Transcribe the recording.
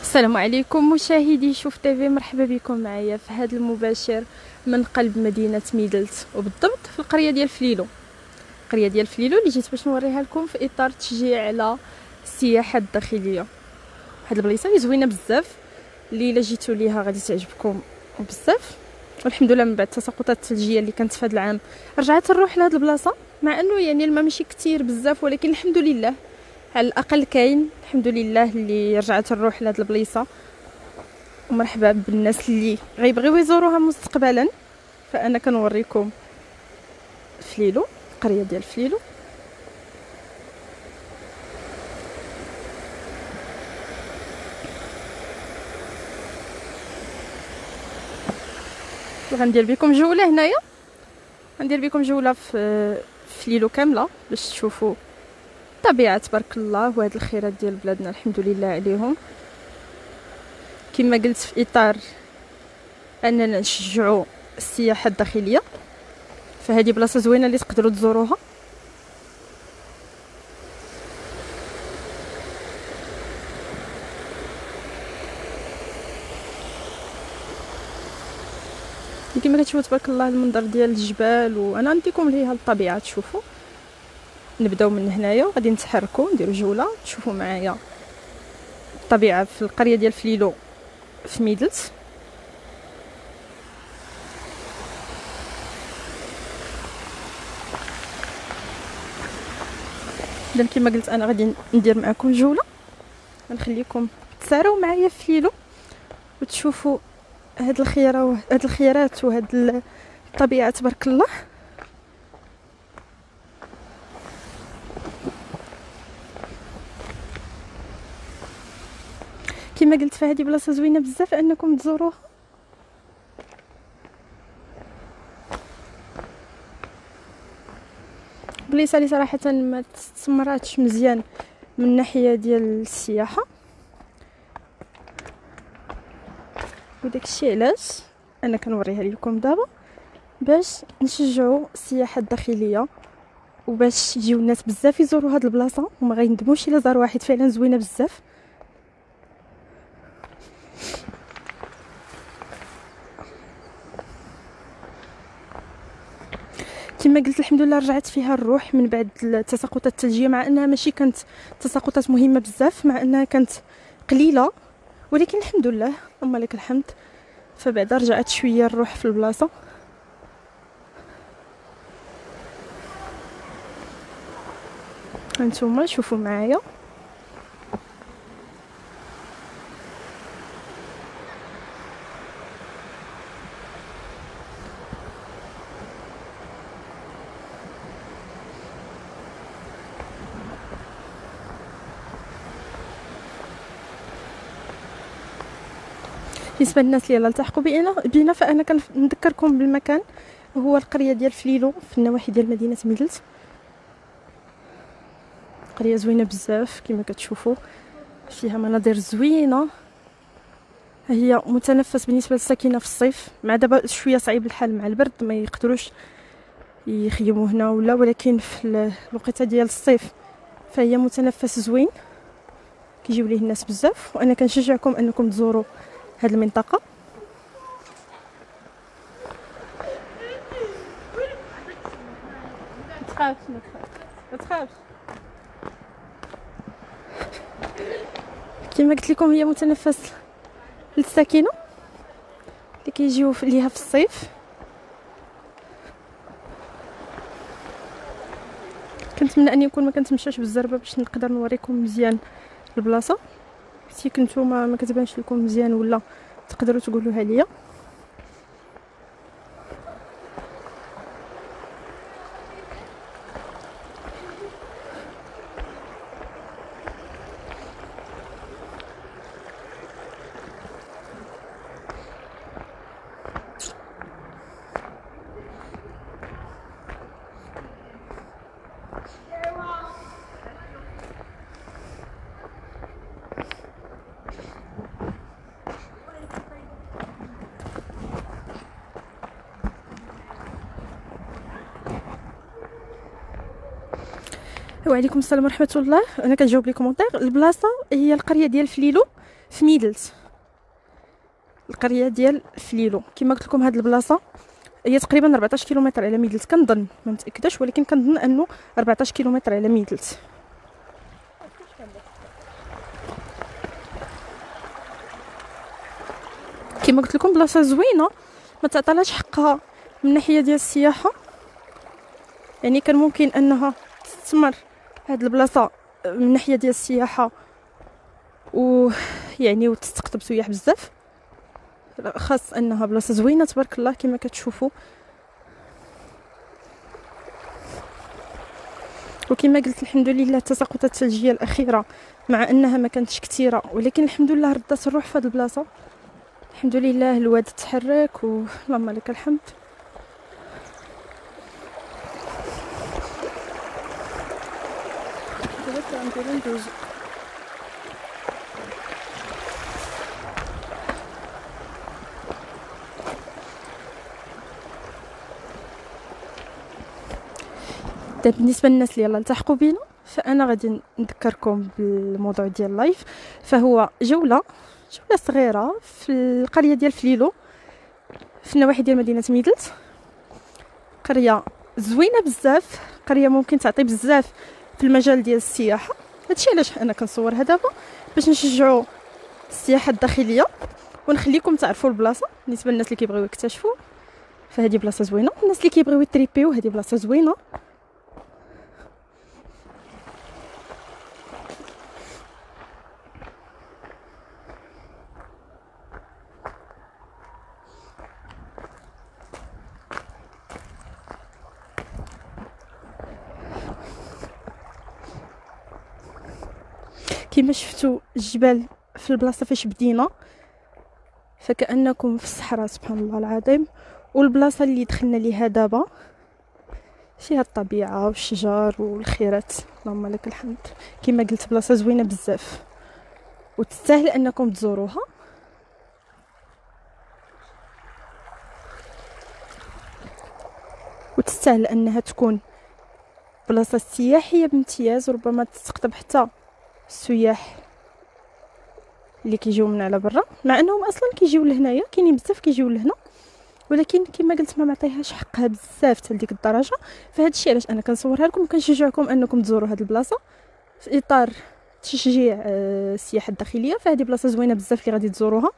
السلام عليكم مشاهدي شوف تيفي مرحبا بكم معايا في هذا المباشر من قلب مدينة ميدلت. وبالضبط في القرية ديال فليلو. القرية ديال فليلو اللي جيت باش نوريها لكم في إطار تشجيع على السياحة الداخلية. هاد البلايصة اللي زوينة بزاف اللي إلا جيتوا ليها غادي تعجبكم بزاف. والحمد لله من بعد التساقطات الثلجيه اللي كانت في هذا العام رجعت نروح لهاد البلاصة. مع إنه يعني الماء ماشي كتير بزاف ولكن الحمد لله على الأقل كاين الحمد لله اللي رجعت نروح لهاد البلايصة. ومرحبا بالناس اللي غيبغيو يزوروها مستقبلا. فأنا كنوريكم فليلو القرية ديال فليلو. غندير بكم جولة هنايا. غندير بكم جولة في فليلو كاملة باش تشوفوا الطبيعه تبارك الله وهاد الخيرات ديال بلادنا الحمد لله عليهم. كما قلت في إطار أننا نشجعوا السياحة الداخلية فهذه بلاصة زوينة اللي تقدروا تزوروها. كما كتشوفوا تبارك الله المنظر ديال الجبال وأنا نديكم ليها الطبيعة تشوفوا. نبداو من هنايا وغادي نتحركوا نديروا جولة تشوفوا معايا الطبيعة في القرية ديال فليلو في ميدلت اذا كما قلت أنا غادي ندير معكم جولة. غنخليكم تساروا معايا في فليلو وتشوفوا هاد الخيارات هاد الخيارات وهاد الطبيعة تبارك الله. كما قلت فهذه بلاصة زوينة بزاف أنكم تزوروها بلايصه اللي صراحة ما تسمراتش مزيان من الناحيه ديال السياحة. وداك الشيء علاش؟ أنا كنوريها لكم دابا. باش نشجعوا السياحة الداخلية وباش يجيو الناس بزاف يزوروا هاد البلاصة. وما غيندموش إلا زار واحد فعلا زوينة بزاف. كما قلت الحمد لله رجعت فيها الروح من بعد التساقطات الثلجية مع أنها ماشي كانت تساقطات مهمة بزاف مع أنها كانت قليلة ولكن الحمد لله اللهم لك الحمد. فبعد رجعت شوية الروح في البلاصة. هانتوما شوفوا معايا. بالنسبة للناس اللي التحقوا بينا بينا فأنا كنذكركم بالمكان. هو القرية ديال فليلو في النواحي ديال مدينة ميدلت. قرية زوينة بزاف كما كتشوفوا. فيها مناظر زوينة. هي متنفس بالنسبة للساكنة في الصيف. مع دابا شوية صعيب الحال مع البرد ما يقدروش يخيموا هنا ولا ولكن في الوقيته ديال الصيف فهي متنفس زوين. كيجيو ليه الناس بزاف. وأنا كنشجعكم أنكم تزوروا هاد المنطقة. تخافش ما تخافش كما قلت لكم هي متنفس للساكنة اللي كيجيو ليها في الصيف. كنتمنى اني نكون ما كنتمشاش بالزربة باش نقدر نوريكم مزيان البلاصة. حتى كنتو ما, ما كتبانش لكم مزيان ولا تقدروا تقولوها ليا. وعليكم السلام ورحمة الله. أنا كنجاوب les commentaires. البلاصة هي القرية ديال فليلو في ميدلت القرية ديال فليلو. كما قلت لكم هاد البلاصة هي تقريبا 14 كيلومتر على ميدلت كنظن ما متأكداش ولكن كنظن أنه 14 كيلومتر على ميدلت كما قلت لكم بلاصة زوينة ما تعطالهاش حقها من ناحية ديال السياحة. يعني كان ممكن أنها تستمر هاد البلاصة من ناحية ديال السياحة و يعني وتستقطب سياح بزاف. خاص أنها بلاصة زوينة تبارك الله كما كتشوفوا. وكما قلت الحمد لله التساقطات الثلجية الأخيرة مع أنها ما كانتش كثيره ولكن الحمد لله ردات الروح في هذه البلاصة. الحمد لله الواد تحرك اللهم لك الحمد. بالنسبة للناس اللي يلا التحقوا بينا فأنا غادي نذكركم بالموضوع ديال اللايف فهو جولة جولة صغيرة في القرية ديال فليلو في النواحي ديال مدينة ميدلت. قرية زوينة بزاف قرية ممكن تعطي بزاف في المجال ديال السياحة. هادشي علاش أنا كنصورها دابا باش نشجعوا السياحة الداخلية ونخليكم تعرفوا البلاصة. بالنسبة للناس اللي كيبغيو يكتشفوا فهذه بلاصة زوينة. الناس اللي كيبغيو يتريبيو هذه بلاصة زوينة. كما شفتوا الجبال في البلاصة فاش بدينا فكأنكم في الصحراء سبحان الله العظيم. والبلاصة اللي دخلنا ليها دابا فيها الطبيعة والشجر والخيرات. اللهم لك الحمد. كما قلت بلاصة زوينة بزاف. وتستاهل أنكم تزوروها. وتستاهل أنها تكون بلاصة سياحية بامتياز وربما تستقطب حتى السياح اللي كيجيو من على برا مع انهم أصلا كيجيو لهنايا كاينين بزاف كيجيو لهنا ولكن كما قلت ما معطيهاش حقها بزاف حتى لديك الدرجة. فهاد الشيء علاش أنا كنصورها لكم وكنشجعكم أنكم تزوروا هاد البلاصة في إطار تشجيع آه، السياحة الداخلية. فهذه بلاصة زوينة بزاف اللي غادي تزوروها.